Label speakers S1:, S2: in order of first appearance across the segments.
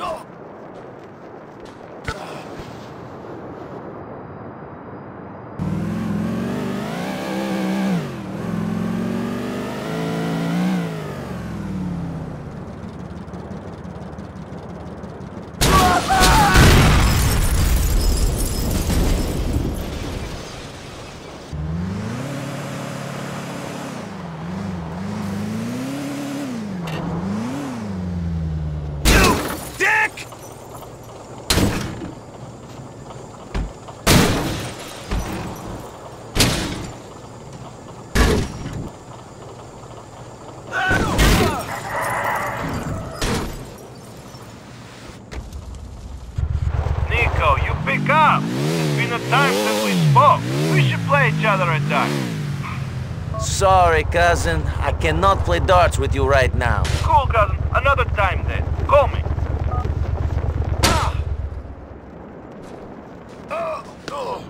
S1: 驾
S2: Sorry, cousin. I cannot play darts with you right now.
S1: Cool, cousin. Another time then. Call me.
S2: Ah. ah. ah.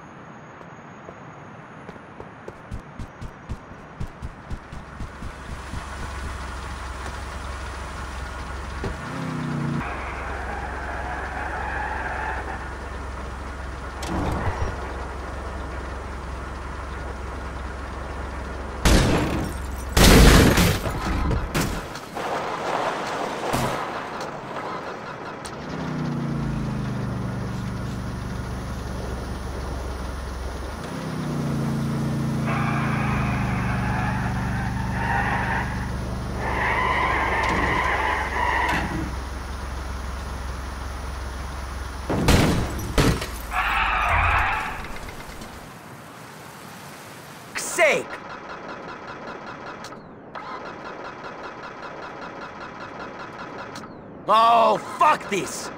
S2: Oh, fuck this!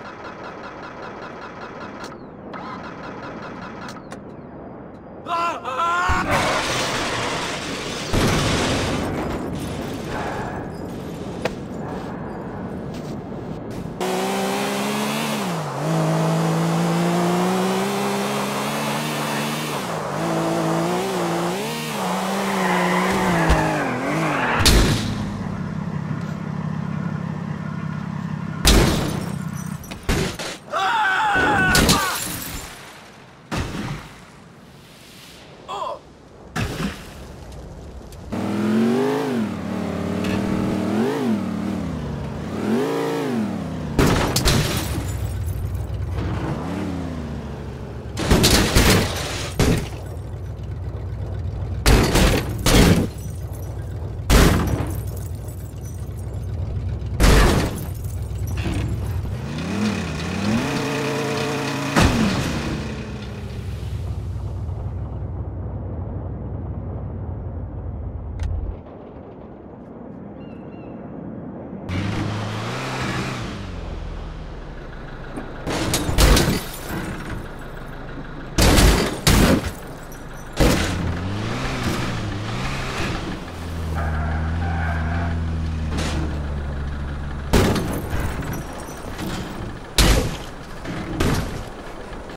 S2: Ah, ah!